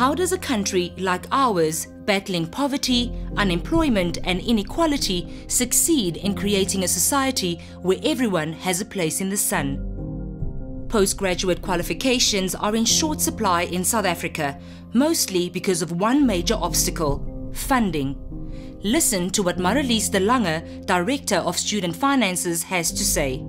How does a country like ours, battling poverty, unemployment, and inequality, succeed in creating a society where everyone has a place in the sun? Postgraduate qualifications are in short supply in South Africa, mostly because of one major obstacle funding. Listen to what Marlies de Lange, Director of Student Finances, has to say.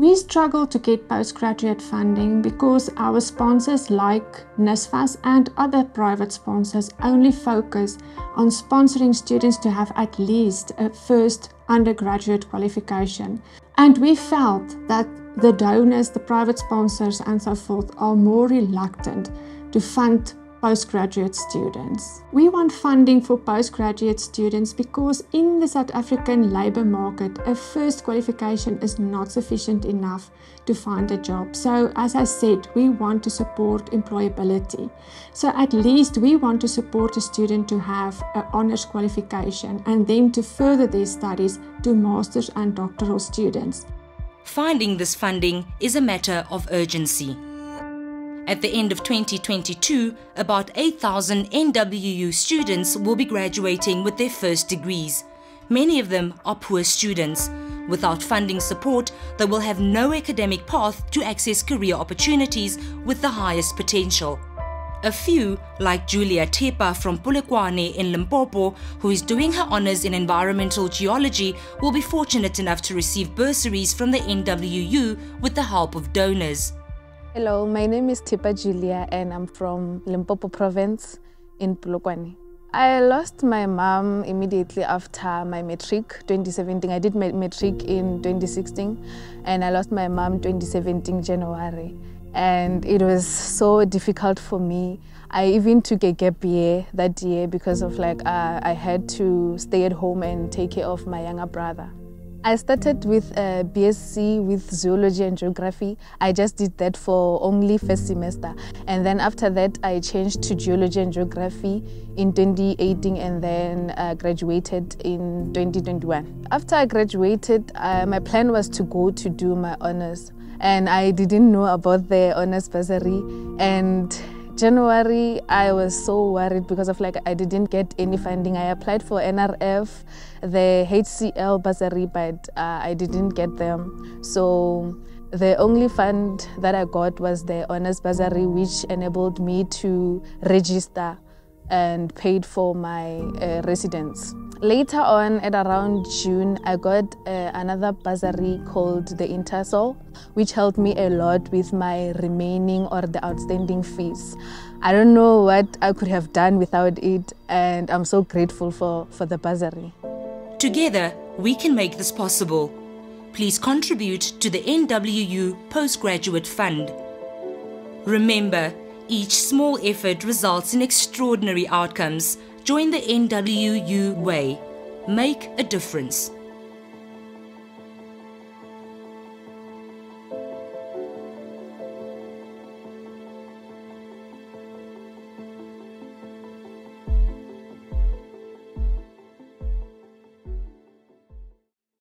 We struggle to get postgraduate funding because our sponsors like NSFAS and other private sponsors only focus on sponsoring students to have at least a first undergraduate qualification. And we felt that the donors, the private sponsors, and so forth are more reluctant to fund postgraduate students. We want funding for postgraduate students because in the South African labour market, a first qualification is not sufficient enough to find a job. So, as I said, we want to support employability. So, at least we want to support a student to have an honours qualification and then to further their studies to master's and doctoral students. Finding this funding is a matter of urgency. At the end of 2022, about 8,000 NWU students will be graduating with their first degrees. Many of them are poor students. Without funding support, they will have no academic path to access career opportunities with the highest potential. A few, like Julia Tepa from Polokwane in Limpopo, who is doing her honours in environmental geology, will be fortunate enough to receive bursaries from the NWU with the help of donors. Hello, my name is Tipa Julia and I'm from Limpopo province in Polokwane. I lost my mom immediately after my matric 2017. I did my matric in 2016 and I lost my mom 2017 January and it was so difficult for me. I even took a gap year that year because of like uh, I had to stay at home and take care of my younger brother. I started with a BSc with zoology and geography. I just did that for only first semester. And then after that, I changed to geology and geography in 2018 and then uh, graduated in 2021. After I graduated, uh, my plan was to go to do my honors and I didn't know about the honors bursary. And January, I was so worried because of like I didn't get any funding. I applied for NRF, the HCL bursary, but uh, I didn't get them. So the only fund that I got was the honors bursary, which enabled me to register and paid for my uh, residence. Later on, at around June, I got uh, another bursary called the Intersol, which helped me a lot with my remaining or the outstanding fees. I don't know what I could have done without it, and I'm so grateful for, for the bursary. Together, we can make this possible. Please contribute to the NWU Postgraduate Fund. Remember, each small effort results in extraordinary outcomes. Join the NWU way. Make a difference.